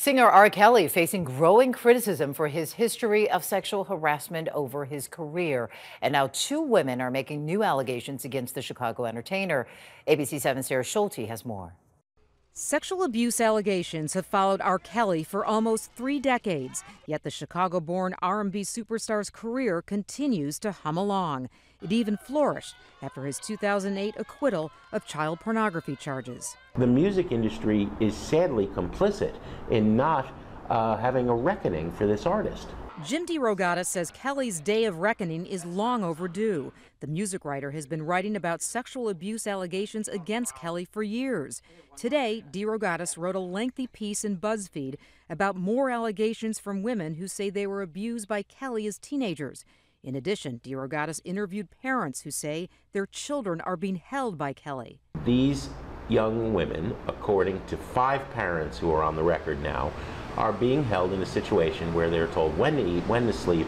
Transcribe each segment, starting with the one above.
Singer R. Kelly facing growing criticism for his history of sexual harassment over his career. And now two women are making new allegations against the Chicago entertainer. ABC 7's Sarah Schulte has more. Sexual abuse allegations have followed R. Kelly for almost three decades, yet the Chicago-born R&B superstar's career continues to hum along. It even flourished after his 2008 acquittal of child pornography charges. The music industry is sadly complicit in not uh, having a reckoning for this artist. Jim DeRogatis says Kelly's day of reckoning is long overdue. The music writer has been writing about sexual abuse allegations against Kelly for years. Today, DeRogatis wrote a lengthy piece in BuzzFeed about more allegations from women who say they were abused by Kelly as teenagers. In addition, DeRogatis interviewed parents who say their children are being held by Kelly. These young women, according to five parents who are on the record now, are being held in a situation where they're told when to eat, when to sleep,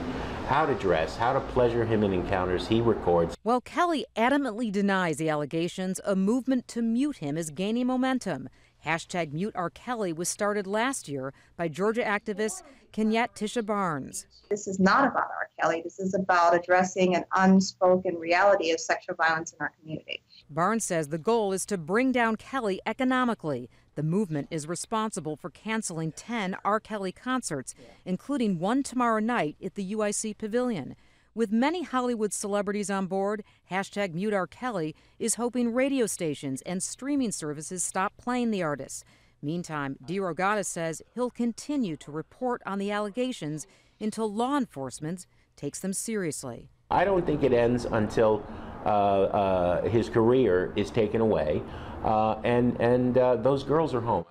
how to dress, how to pleasure him in encounters he records. While Kelly adamantly denies the allegations, a movement to mute him is gaining momentum. Hashtag Mute R. Kelly was started last year by Georgia activist Kenyette Tisha Barnes. This is not about R. Kelly. This is about addressing an unspoken reality of sexual violence in our community. Barnes says the goal is to bring down Kelly economically. The movement is responsible for canceling 10 R. Kelly concerts, including one tomorrow night at the UIC Pavilion. With many Hollywood celebrities on board, hashtag Mute R. Kelly is hoping radio stations and streaming services stop playing the artist. Meantime, DeRogatis says he'll continue to report on the allegations until law enforcement takes them seriously. I don't think it ends until uh, uh, his career is taken away uh, and, and uh, those girls are home.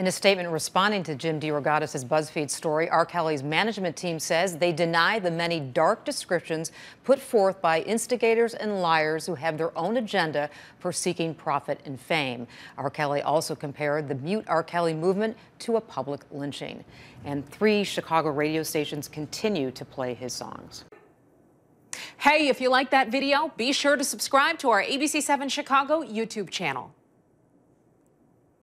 In a statement responding to Jim DeRogatis' BuzzFeed story, R. Kelly's management team says they deny the many dark descriptions put forth by instigators and liars who have their own agenda for seeking profit and fame. R. Kelly also compared the Mute R. Kelly movement to a public lynching. And three Chicago radio stations continue to play his songs. Hey, if you like that video, be sure to subscribe to our ABC7 Chicago YouTube channel.